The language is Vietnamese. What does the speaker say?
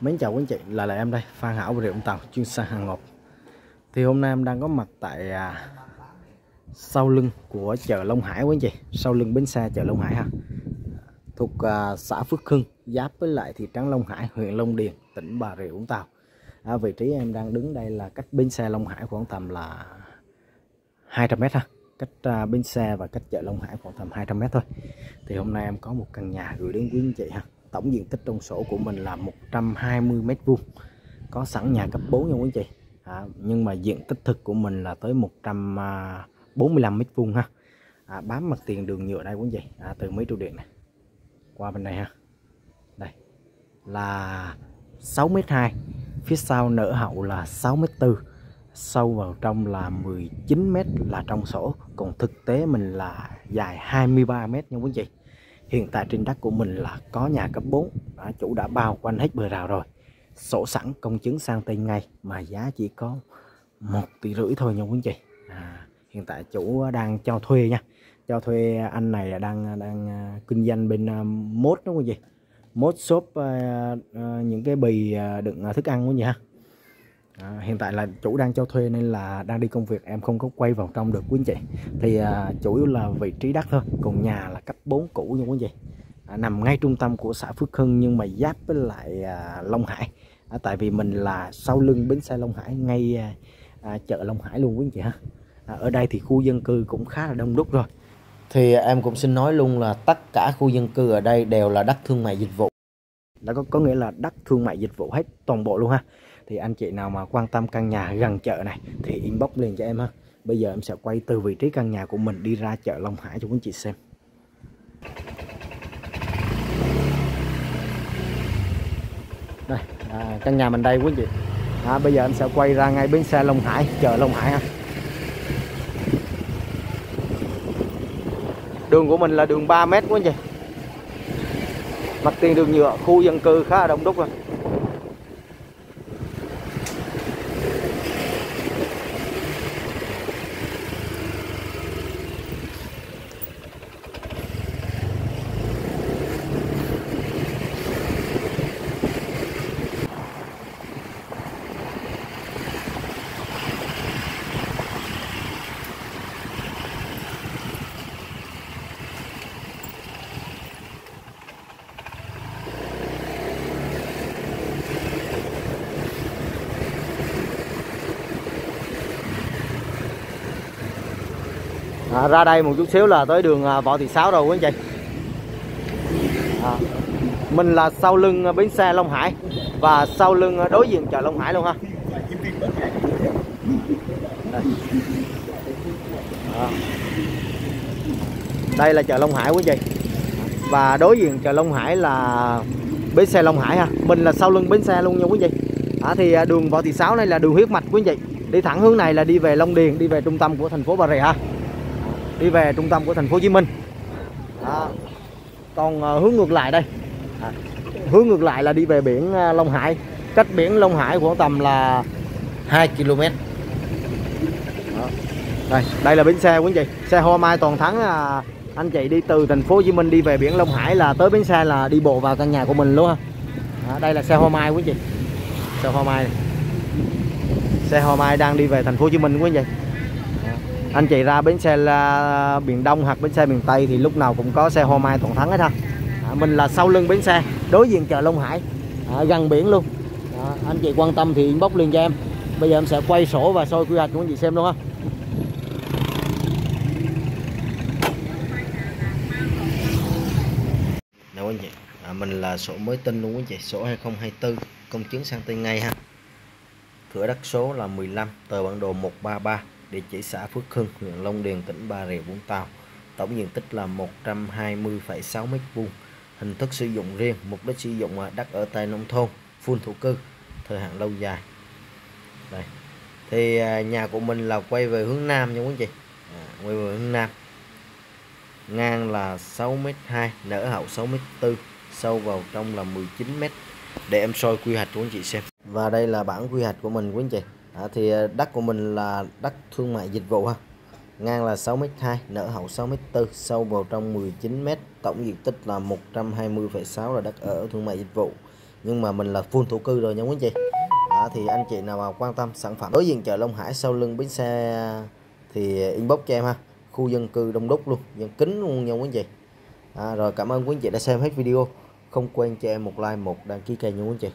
Mến chào quý anh chị, lại là em đây, Phan Hảo Bà Rịa Vũng Tàu, chuyên sang hàng ngọc. Thì hôm nay em đang có mặt tại à, sau lưng của chợ Long Hải quý anh chị Sau lưng bến xe chợ Long Hải ha. Thuộc à, xã Phước Hưng, giáp với lại thị trấn Long Hải, huyện Long Điền, tỉnh Bà Rịa Vũng Tàu. À, Vị trí em đang đứng đây là cách bến xe Long Hải khoảng tầm là 200m ha. Cách à, bến xe và cách chợ Long Hải khoảng tầm 200m thôi. Thì hôm nay em có một căn nhà gửi đến quý anh chị ha tổng diện tích trong sổ của mình là 120 mét vuông. Có sẵn nhà cấp 4 nha quý anh chị. À, nhưng mà diện tích thực của mình là tới 145 mét vuông ha. À, bám mặt tiền đường nhựa đây quý anh chị à, từ mấy trụ điện này. Qua bên này ha. Đây. Là 6m2 phía sau nở hậu là 6m4 sâu vào trong là 19m là trong sổ. Còn thực tế mình là dài 23m nha quý anh chị hiện tại trên đất của mình là có nhà cấp 4 đã chủ đã bao quanh hết bờ rào rồi. Sổ sẵn công chứng sang tên ngay mà giá chỉ có một tỷ rưỡi thôi nha quý anh chị à, hiện tại chủ đang cho thuê nha. Cho thuê anh này đang đang à, kinh doanh bên à, mốt đúng không gì mốt shop uh, uh, những cái bì đựng thức ăn quý anh chị ha. À, hiện tại là chủ đang cho thuê nên là đang đi công việc em không có quay vào trong được quý anh chị. Thì à, chủ yếu là vị trí đất thôi còn nhà là cấp 4 cũ nha quý anh chị. À, nằm ngay trung tâm của xã Phước Hưng nhưng mà giáp với lại à, Long Hải. À, tại vì mình là sau lưng bến xe Long Hải ngay à, à, chợ Long Hải luôn quý anh chị ha. À, ở đây thì khu dân cư cũng khá là đông đúc rồi. Thì em cũng xin nói luôn là tất cả khu dân cư ở đây đều là đất thương mại dịch vụ. Đó có, có nghĩa là đất thương mại dịch vụ hết toàn bộ luôn ha thì anh chị nào mà quan tâm căn nhà gần chợ này thì inbox liền cho em ha. Bây giờ em sẽ quay từ vị trí căn nhà của mình đi ra chợ Long Hải cho quý anh chị xem. Đây à, căn nhà mình đây quý anh chị. À, bây giờ em sẽ quay ra ngay bến xe Long Hải chợ Long Hải ha. Đường của mình là đường 3 mét quý anh chị. Mặt tiền đường nhựa khu dân cư khá là đông đúc rồi à, ra đây một chút xíu là tới đường à, Võ Thị Sáu rồi quý anh chị. À, mình là sau lưng à, bến xe Long Hải và sau lưng à, đối diện chợ Long Hải luôn ha. Đây. À. đây là chợ Long Hải quý anh chị. Và đối diện chợ Long Hải là bến xe Long Hải ha. Mình là sau lưng bến xe luôn nha quý anh chị. À, thì đường Võ Thị Sáu này là đường huyết mạch quý anh chị. Đi thẳng hướng này là đi về Long Điền đi về trung tâm của thành phố Bà Rịa ha đi về trung tâm của thành phố Hồ Chí Minh. Đó. còn à, hướng ngược lại đây. À, hướng ngược lại là đi về biển ờ, Long Hải. Cách biển Long Hải khoảng tầm là 2 km. Đó. đây đây là bến xe quý anh chị. Xe Hoa Mai toàn thắng à, anh chị đi từ thành phố Hồ Chí Minh đi về biển Long Hải là tới bến xe là đi bộ vào căn nhà của mình luôn ha. Đó, đây là xe Hoa Mai quý anh chị. Xe Hoa Mai này. xe Hoa Mai đang đi về thành phố Hồ Chí Minh quý anh chị anh chị ra bến xe là miền Đông hoặc bến xe miền Tây thì lúc nào cũng có xe Hoa Mai Toàn Thắng hết ha. À, mình là sau lưng bến xe đối diện chợ Long Hải à, gần biển luôn. À, anh chị quan tâm thì inbox liền cho em. Bây giờ em sẽ quay sổ và soi quy hoạch của anh chị xem luôn ha. Đâu anh chị? À, mình là sổ mới tinh luôn anh chị sổ 2024 công chứng sang tên ngay ha. Cửa đất số là 15 tờ bản đồ 133 địa chỉ xã Phước Hưng, huyện Long Điền, tỉnh Bà Rịa Vũng Tàu. Tổng diện tích là 120,6 m2. Hình thức sử dụng riêng, mục đích sử dụng đất ở tại nông thôn, full thổ cư, thời hạn lâu dài. Đây. Thì à, nhà của mình là quay về hướng nam nha quý anh chị. À, quay về hướng nam. Ngang là 6m2, nở hậu 6m4, sâu vào trong là 19m. Để em soi quy hoạch của anh chị xem. Và đây là bản quy hoạch của mình quý anh chị à, thì ờ, đất của mình là đất thương mại dịch vụ ha. Ngang là 6m2 nở hậu 6m4 sâu vào trong 19m tổng diện tích là 120,6 là đất ở thương mại dịch vụ. Nhưng mà mình là full thổ cư rồi nha quý anh chị. À, thì anh chị nào mà quan tâm sản phẩm đối diện chợ Long Hải sau lưng bến xe thì inbox cho em ha. Khu dân cư đông đúc luôn dân kính luôn nha quý anh chị. À, rồi cảm ơn quý anh chị đã xem hết video. Không quên cho em một like một đăng ký kênh nha quý anh chị.